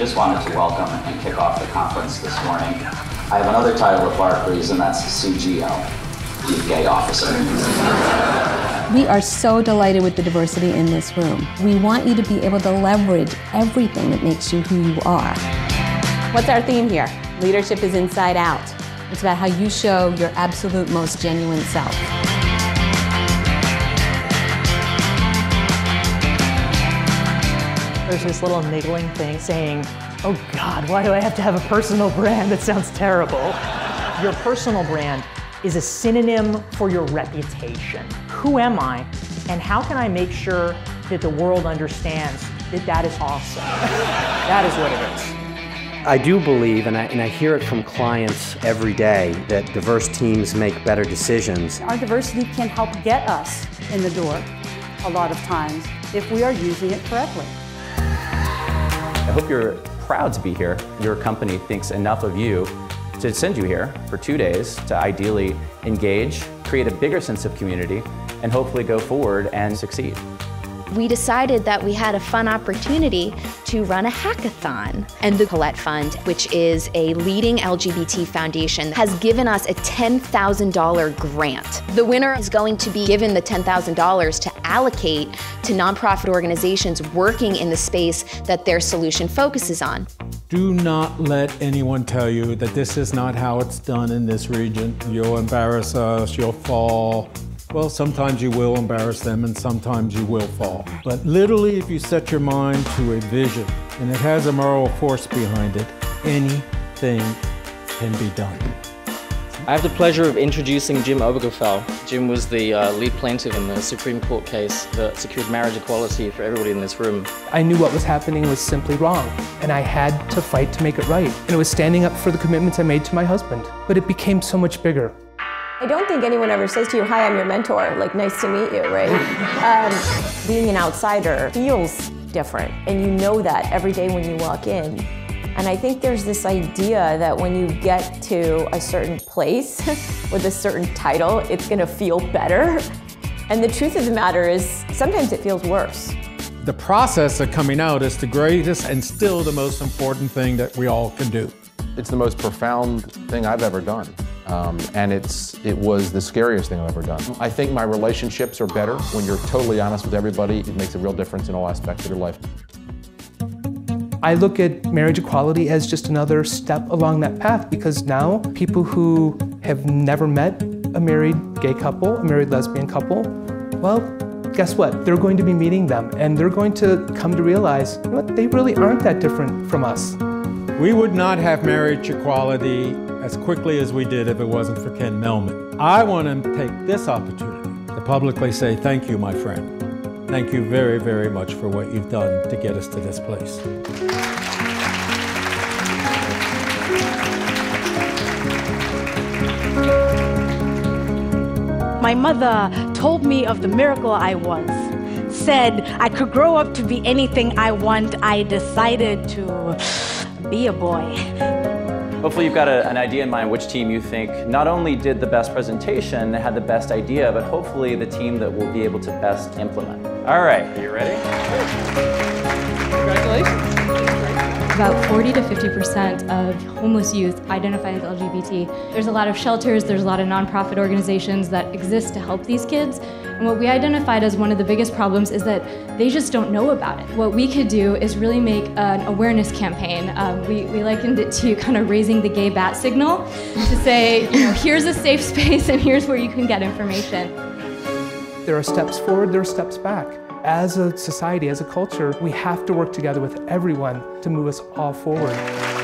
to welcome and kick off the conference this morning. I have another title at Barclays, and that's CGO, Chief Gay Officer. We are so delighted with the diversity in this room. We want you to be able to leverage everything that makes you who you are. What's our theme here? Leadership is inside out. It's about how you show your absolute most genuine self. There's this little niggling thing saying, oh God, why do I have to have a personal brand? That sounds terrible. Your personal brand is a synonym for your reputation. Who am I? And how can I make sure that the world understands that that is awesome? that is what it is. I do believe, and I, and I hear it from clients every day, that diverse teams make better decisions. Our diversity can help get us in the door a lot of times if we are using it correctly. I hope you're proud to be here. Your company thinks enough of you to send you here for two days to ideally engage, create a bigger sense of community, and hopefully go forward and succeed we decided that we had a fun opportunity to run a hackathon. And the Colette Fund, which is a leading LGBT foundation, has given us a $10,000 grant. The winner is going to be given the $10,000 to allocate to nonprofit organizations working in the space that their solution focuses on. Do not let anyone tell you that this is not how it's done in this region. You'll embarrass us, you'll fall, well, sometimes you will embarrass them and sometimes you will fall. But literally, if you set your mind to a vision and it has a moral force behind it, anything can be done. I have the pleasure of introducing Jim Obergefell. Jim was the uh, lead plaintiff in the Supreme Court case that secured marriage equality for everybody in this room. I knew what was happening was simply wrong, and I had to fight to make it right. And it was standing up for the commitments I made to my husband. But it became so much bigger. I don't think anyone ever says to you, hi, I'm your mentor, like, nice to meet you, right? um, being an outsider feels different, and you know that every day when you walk in. And I think there's this idea that when you get to a certain place with a certain title, it's gonna feel better. And the truth of the matter is, sometimes it feels worse. The process of coming out is the greatest and still the most important thing that we all can do. It's the most profound thing I've ever done. Um, and it's it was the scariest thing I've ever done. I think my relationships are better when you're totally honest with everybody. It makes a real difference in all aspects of your life. I look at marriage equality as just another step along that path because now people who have never met a married gay couple, a married lesbian couple, well, guess what? They're going to be meeting them and they're going to come to realize you know what, they really aren't that different from us. We would not have marriage equality as quickly as we did if it wasn't for Ken Mehlman. I want to take this opportunity to publicly say thank you, my friend. Thank you very, very much for what you've done to get us to this place. My mother told me of the miracle I was, said I could grow up to be anything I want. I decided to be a boy. Hopefully you've got a, an idea in mind which team you think not only did the best presentation, had the best idea, but hopefully the team that will be able to best implement. All right, are you ready? Congratulations about 40 to 50% of homeless youth identify as LGBT. There's a lot of shelters, there's a lot of nonprofit organizations that exist to help these kids. And what we identified as one of the biggest problems is that they just don't know about it. What we could do is really make an awareness campaign. Um, we, we likened it to kind of raising the gay bat signal to say, you know, here's a safe space and here's where you can get information. There are steps forward, there are steps back. As a society, as a culture, we have to work together with everyone to move us all forward.